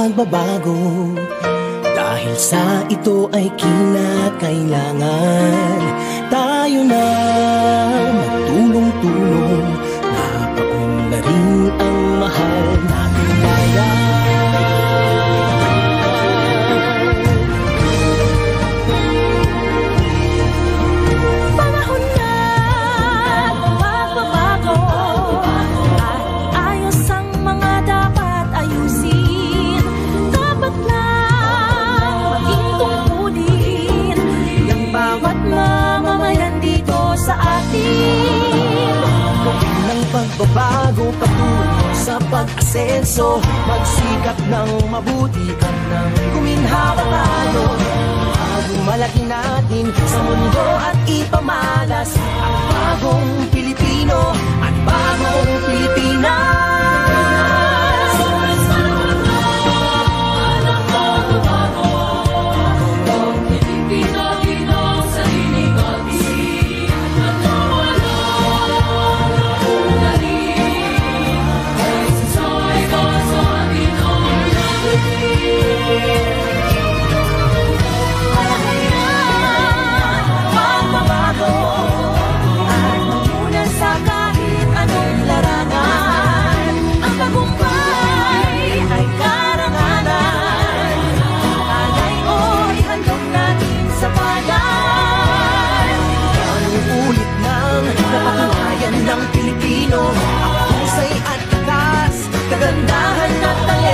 pagbabago Dahil sa ito ay kinakailangan. Tayo na magtulong-tulong pag-asenso. Magsikat ng mabuti at ng guminhawa tayo. Malaki natin sa mundo at ipamalas At bagong Pilipino, at bagong Pilipino. Maranatha.